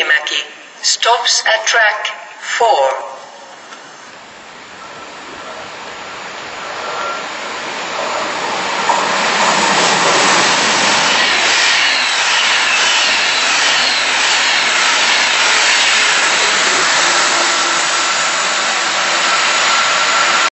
Churihimäki stops at track 4.